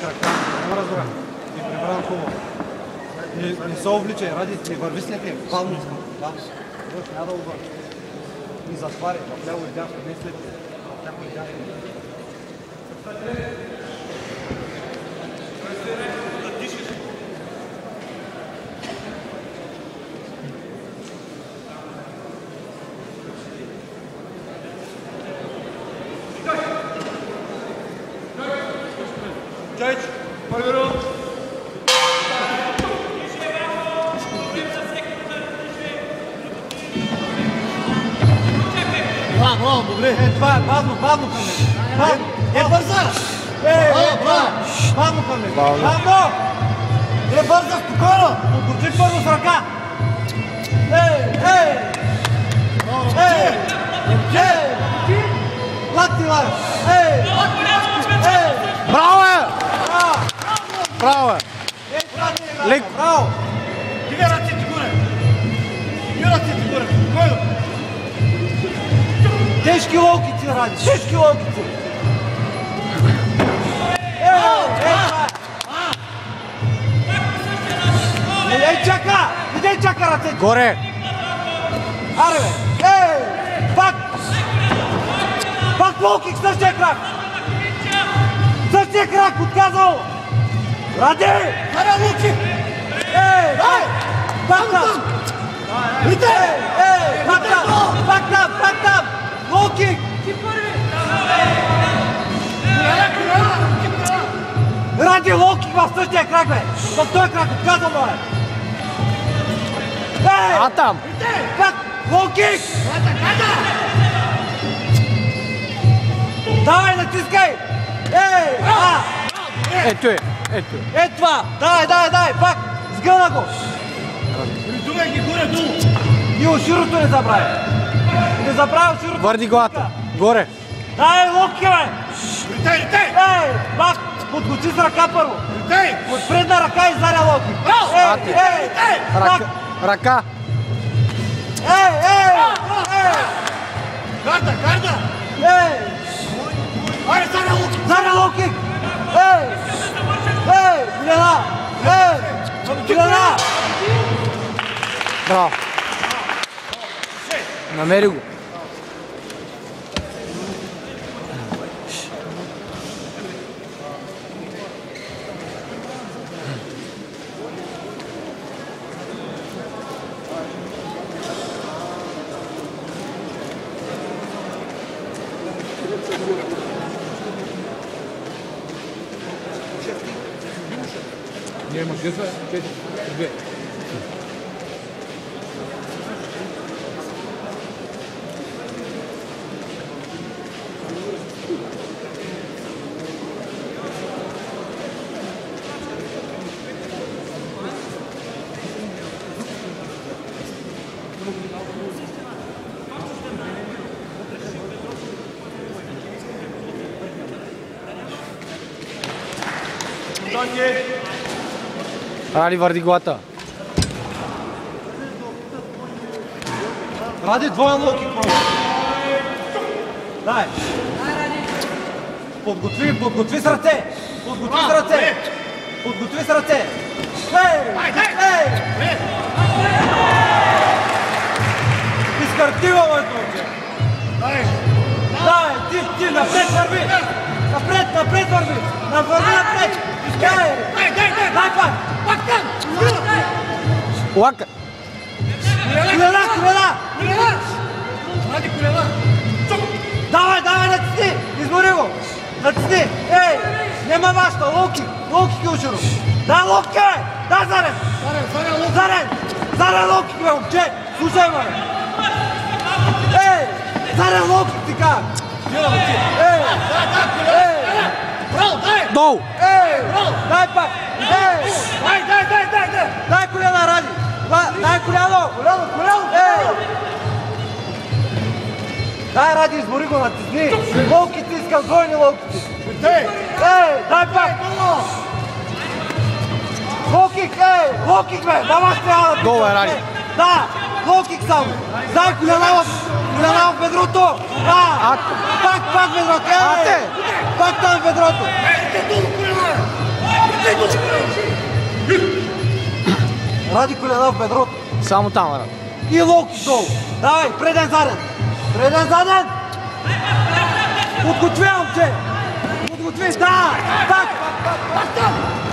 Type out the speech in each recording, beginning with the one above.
крака. Не разбра. И прибран хубаво. Не, не се увличай, ради, не върви след тях. Бавно искам. Бавно. Върш, няма да обърна. И затваря, в ляво и дясно, не след тях. В ляво и дясно. Браво, добре. Е, това е бавно, бавно към мен. Бавно. Е, бърза! Е, е, това е. Бавно към мен. Бавно. Е, бърза, спокойно! Подготви първо с ръка. Ей, ей! Ей! Ей! Лакти, лак! Ей! Ей! Браво е! А! Браво е! Ей, не е. Леко. Браво! Дига ръцете горе! Дига ръцете горе, спокойно! Тежки локици, Ради, тежки локици. Е, е, това е. Ей, ей, чака! Чака ръцете. Горе! Аре, бе! Ей! Пак! Пак лоукик, същия крак! Същия крак, отказал! Ради! Хара, Луки! Ей! Ей! Пак там! Пак там! Пак там! Лоукик! Ради лоукик в същия крак, бе! В този крак, отказал му е! Ей! А там! Пак! Лоукик! Давай, натискай! Ей! А! Ето е! Ето е! Е това! Давай, давай, давай! Пак! Сгъна го! Придумай ги горе, долу! И уширото не забрави! Не забрави уширото! Върди главата! Горе! Давай, локки, бе! Летай, летай! Ей! Пак! Подготви с ръка първо! Летай! От предна ръка и задя локки! Ей! Ей! Пак! Ръка! Ръка! Ей! Ей! Ей! Гарда, гарда! Ей! Айде, Сара, Луки! Задя локки! Ей! Ей! Милена! Ей! Браво! Намери го! Okay, man, this one, this, this. Danke. Ради, върди главата! Ради двоен локик просто. Дай. Подготви, подготви с ръце. Подготви с ръце. Подготви с ръце. Ей! Моето момче. Дай! Дай, ти, ти, напред върви. Напред, напред върви. Навърви напред. Дай. Дай, дай, дай! Дай пак. Лака! Колена! Ради колена! Чук! Давай, давай, натисни! Избори го! Натисни! Ей! Нема вашата! Локи! Локи Килшеров! Да, локи, бе! Да, Зарен! Сара, Сара, Луки! Зарен! Зарен локи, бе, момче! Слушай, ме! Ей! Зарен локи, ти кажа! Ей! Ей! Долу! Ей! Дай пак! Дай, дай, дай, дай, дай! Дай колена, Ради! Дай- коляно! Коляно, коляно! Ей! Дай, Ради, избори го, натисни! Локите искам, двойни локите! Ей, дай пак! Локик, ей! Локик, бе! Дава трябва да... Долу е, Ради. Да! Локик само! Дай. Колена в бедрото! Да! Пак, пак бедрото! Ей! Ате. Пак там в бедрото! Ей, те долу колена! Ради колена в бедрото. Само там, брат. И локти долу. Давай, преден заден. Преден заден. Подготви, момче. Подготви, да. Пак.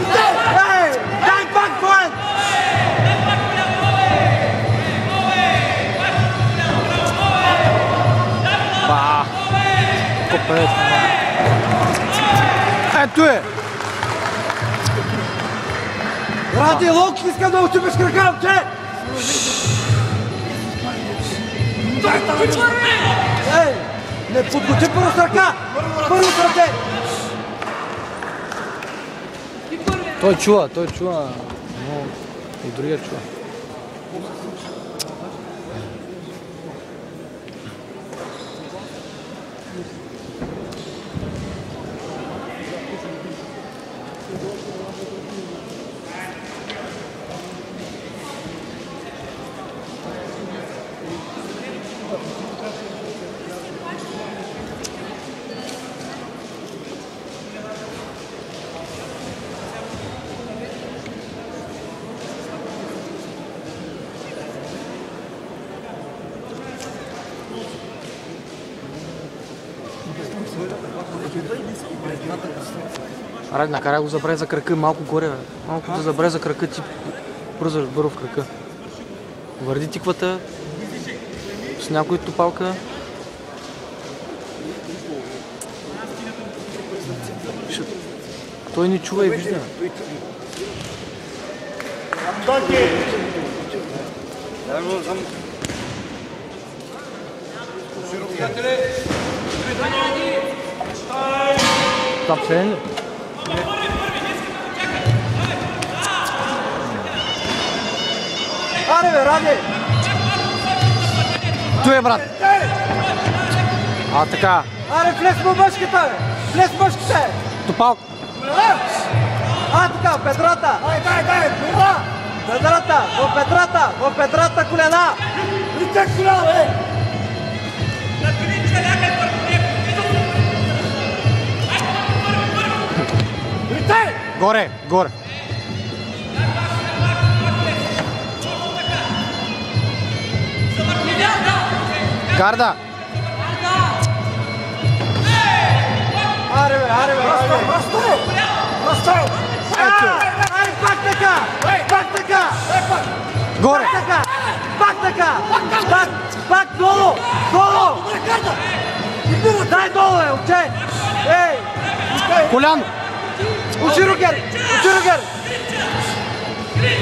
Ей, дай пак, Боен. Копе. Ето е. Ради, локти, искам да отчупиш крака, момче. Ей, не подготви първо с ръка. Първо с ръце. Той чува, той чува. Но и другия чува. Ради, накарай го забравя за крака, малко горе, бе. Малко да забравя за крака, ти бързаш бърво в крака. Върди тиквата с някой топалка. Той не чува и вижда. Там се е. Аре, бе, Ради. Tu е, брат. А, така. Аре, влез му мъжката, бе. Влез мъжката. Топалка. А, така, бедрата. Дай, дай, дай, бедра. Бедрата, в бедрата, в бедрата колена. Лице колена, бе. Горе, горе. Гарда. Аре, бе, аре, бе, аре. Просто, просто. Ето. Аре, пак така. Пак така. Горе. Пак така. Пак така. Пак, пак долу. Долу. Дай долу, бе. Ей. Коляно. Уши Рогер! Уши Рогер! Ей!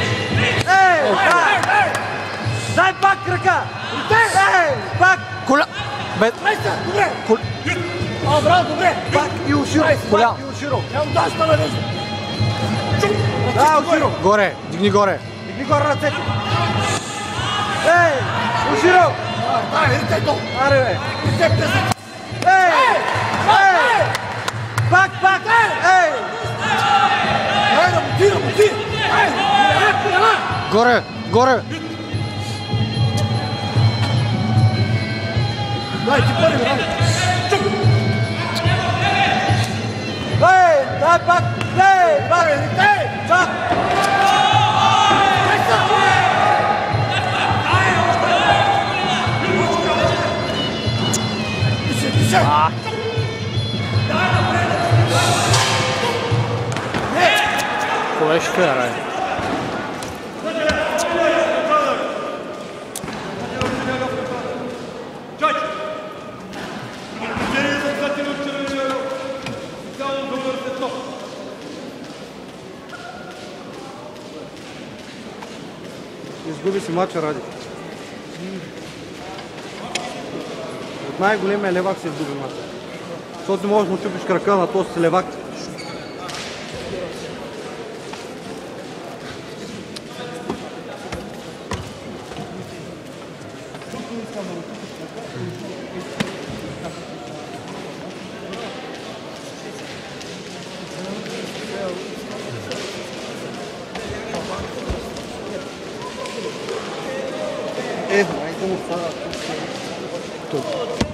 Дай! Пак крака! Ей! Пак! Коля... Бе... Кол... О, браво, добре! Пак и и! Да, Уширо! Горе. Дигни горе. Дигни горе ръцете! Ей! Уширо! Дай, ръце долу! Аре, бе! Ей! Ей! Пак, пак! Ей! Горе. Горе. Дай, ти първи, дай! Ей, дай пак! Ей, пак! Ей, пак! Кой е шофера, е? Изгуби си мача ради. От най-големия левак се изгуби мача. Защото не можеш да му чупиш крака на този левак. Good.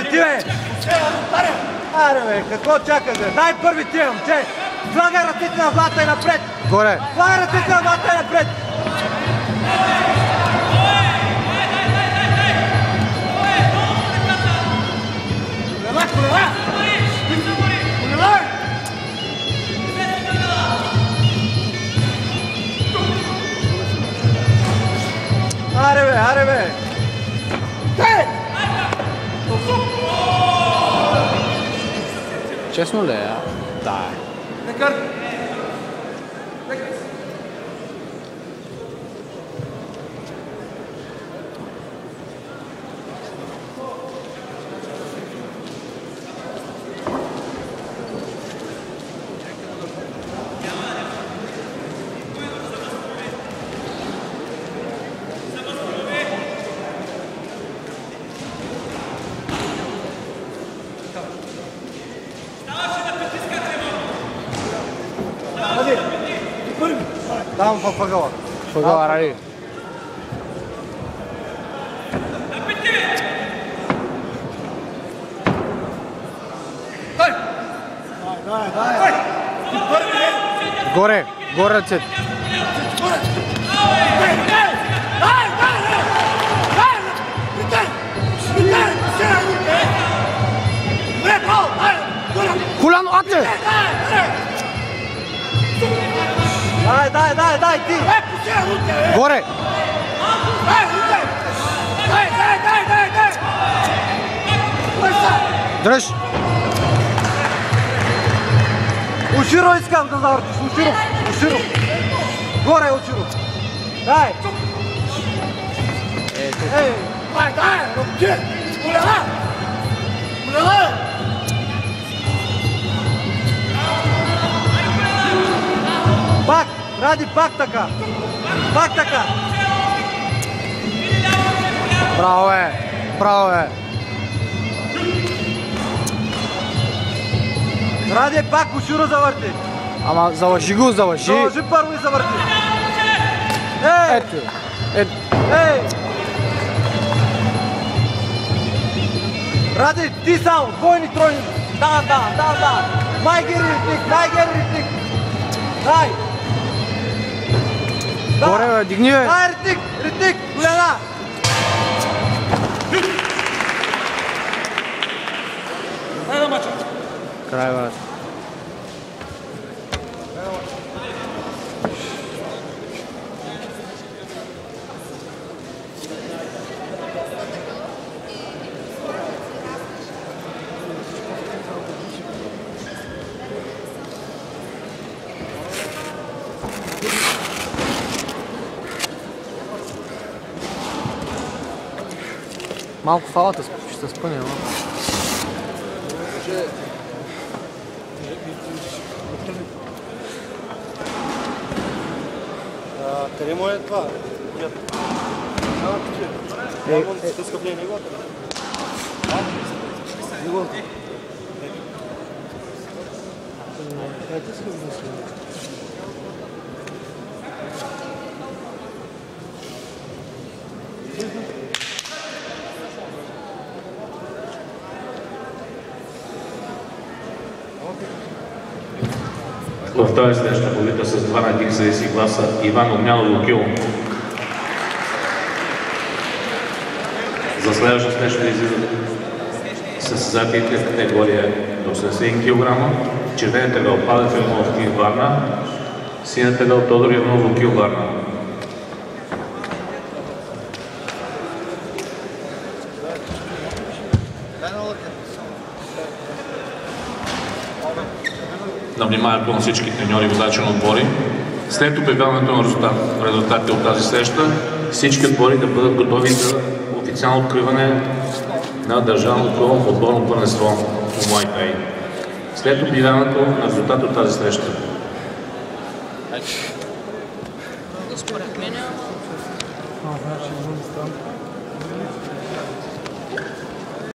Първи ти, бе! Аре, бе, какво чакаш, бе? Дай първи ти, бе, момче! Слагай ръцете на Злата и напред! Горе! Слагай ръцете на Злата и напред! Колела, колела! Колела! Аре, бе, аре, бе! Честно ли е? а? Там! Дай, дай! Ти първи! Горе! Горе ръцете. Бърза! Дръж! Уширо искам да завъртиш, Уширо! Уширо! Горе, Уширо! Дай! Ей! Дай! Дай! Руки! Колела! Колела! Пак! Ради пак така! Пак така! Браво е! Браво е! Ради пак Уширо завърти! Ама залъжи го, залъжи! Заложи първо и завърти! Ей! Ето! Е, Ей! Ради, ти само, двойни, тройни. Да, да, да, да. Майгер ритник, майгер ритник. Дай. Горе, бе, дигни, бе! Дай ритник, ритник, голена. Край, брат. Малко фалата ще спъне, ама. Къде му е това? Е, е, Скъпление него. В тази среща побита с 2 на 30 гласа Иван Огнянов Лукил. За следваща среща излизат състезателите в категория до 80 кг, червената гъл Павел Филмов Киев Варна, синята гъл Тодор Иванов Лукил Варна. На вниманието на всички треньори и водачи на отбори. След обявяването на резултат, резултатите от тази среща, всички отбори да бъдат готови за официално откриване на държавното отборно първенство по Muay Thai. След обявяването на резултат от тази среща. Според мен